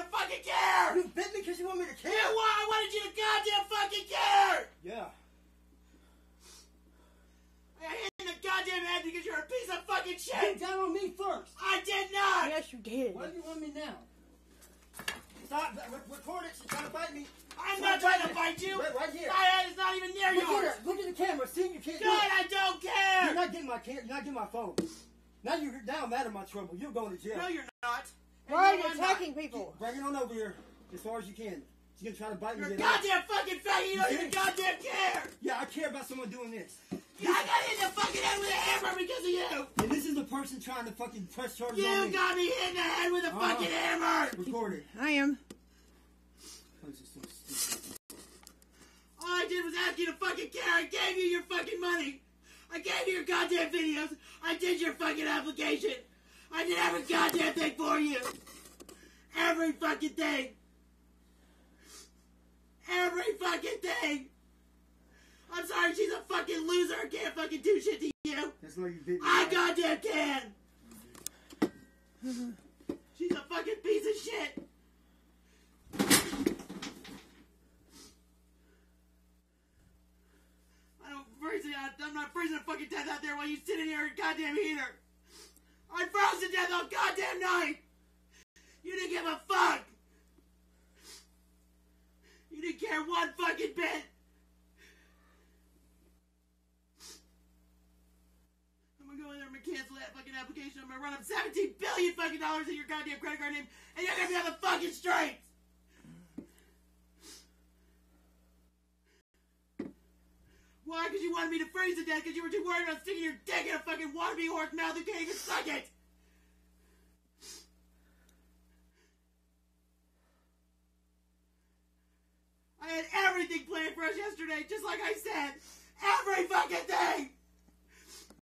you to fucking care. You bit me because you want me to care. You want, I wanted you to goddamn fucking care. Yeah. I hit you in the goddamn head because you're a piece of fucking Get shit. down on me first. I did not. Yes, you did. Why do you want me now? Stop. Re- record it. She's trying to bite me. I'm Stop not trying to bite you. Right, right here. My head is not even near Look at yours. her. Look at the camera. See, you can't Good, do it. I don't care! You're care. not getting my cam- You're not getting my phone. Now you're now I'm out of my trouble. You're going to jail. No, you're not. And Why are you attacking people? Bring it on over here as far as you can. She's gonna try to bite me. You're a get out. goddamn fucking faggot. You don't even goddamn care. Yeah, I care about someone doing this. I got hit in the fucking head with a hammer because of you. And this is the person trying to fucking press charges You on me. You got me hit in the head with a Uh-huh. fucking hammer. Record it. I am. This is so stupid. All I did was ask you to fucking care. I gave you your fucking money. I gave you your goddamn videos. I did your fucking application. I did every goddamn thing for you. Every fucking thing. Every fucking thing. I'm sorry, she's a fucking loser. I can't fucking do shit to you. That's why you me. I goddamn can. She's a fucking piece of shit. I don't freezing. I'm not freezing to fucking death out there while you sit in your goddamn heater. I froze to death all goddamn night. You didn't give a fuck. You didn't care one fucking bit. I'm gonna go in there and cancel that fucking application. I'm gonna run up 17 billion fucking dollars in your goddamn credit card name, and you're gonna be on the fucking streets. Why? Because you wanted me to freeze to death because you were too worried about sticking your dick in a fucking wannabe horse mouth who can't even suck it. I had everything planned for us yesterday, just like I said. Every fucking thing!